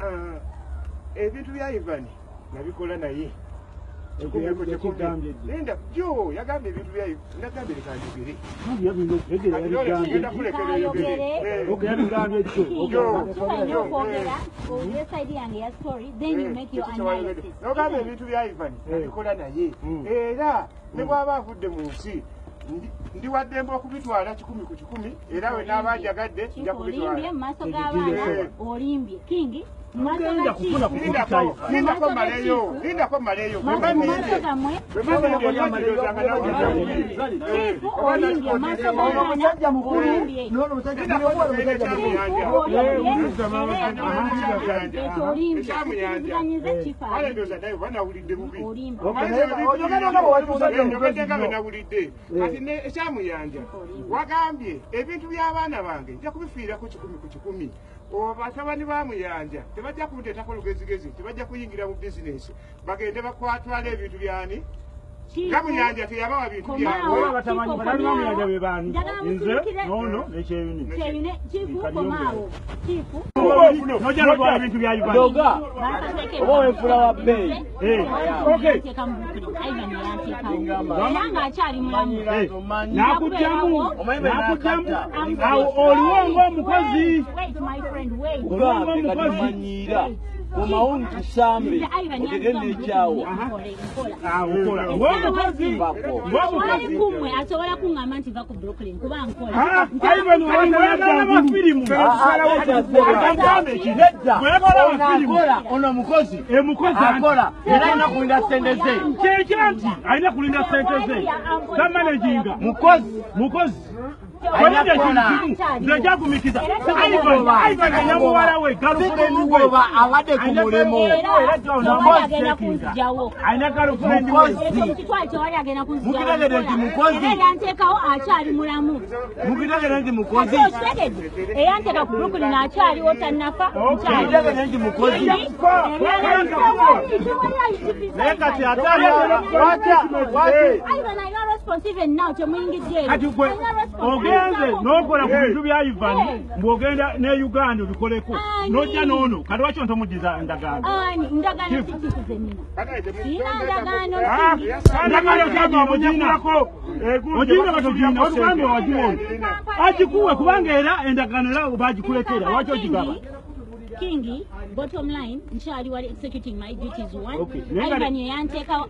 ah, ebintu bya ivan nabikola naye. Linda jo yagambye ebintu bya nagambye lekanjogere Kandi yabino okutegera yabigambye. Genda ddi? kulekera eyogere Eh. Okay, yabigambye ddi? Okay. Yo. Tukayina okwogera olye side yange ya story then you make your analysis. nogamba ebintu bya ivan nabikola naye. Mm. era ne bwaba avudde mu nsi ndi- waddembe okubitwala kikumi ku kikumi era we n'abanjagadde nja Kingi olimbye kubitwala. Mu maaso g'abaana olimbye kingi ga kufuna chief. ku lindako Kitayi. lindako maleyo lindako maleyo omusajja mukulu nono omusajja mukulu omusajja mukulu ekyamuyanja Olimba. nawulidde kati ekyamuyanja wagambye ebintu by'abaana bange nja kubifiirako kikumi ku kikumi batabani bamuyanja tebajja kunteetako lugezigezi tebajja kuyingira mu bizinesi bagende bakwatwala ebintu byani nga muyanja teyabawa bintu Oba byabwe batamanyi batali bamuyanja be baani? Njagala Nze, nono, nekyebini. Kyebine chifu komaawo chifu Nojja notwala ebintu bya Uganda. doga oba wefula wa bbeeyi nakugyamu. Awo oliwo ng'omukozi. Wait, my friend, wait. kugambe kati manyiira komawo ntusambe otegende ekyawa Ng'omukozi. kumwe asobola kuŋŋamba nti va ku Brooklyn kuba nkola. Ah, Ivan waliwo n'amafirimu. Agamba ekiri. Bwekola amafirimu. onakola ono mukozi akola era alina kulinda sente ze kyekya nti alina kulinda sente ze tamanaginga mukozi mukozi Alina Olinde kola. ekintu kimu nze jakumikisa Oba. Ivan anamuwala we galufurendi we oba abadde ku kunzijawo. alina galufurendi we Mukozi. Ekyo mukitwale tewali agenda kunzijawo. Mukitegedde nti mukozi. Yanteekawo akyali mulamu. mukitegere nti mukozi eyanteeka ku Brooklyn akyaliwo tannafa nkyali. mukitegere nti mukozi naye kati alina responsive now temuyingidde eyo. kati gwe Alina responsive ogenze now. n'okola ku bintu bya ivani mbw'ogenda ne uganda obikoleko Ani. n'ojja n'ono kati waki ontomugiza endagaano Ani, ndagaano sikikuze nina. Sina ndagaano singi. endagaano kyama omugirako ogirina batogirina otugambye wagiwona agikuwe kubanga era endagaano era bagikulekera lwaki ogigaba Kingi, bottom line, nkyali wali executing my duties one. Okay. Ivan ye yanteekawo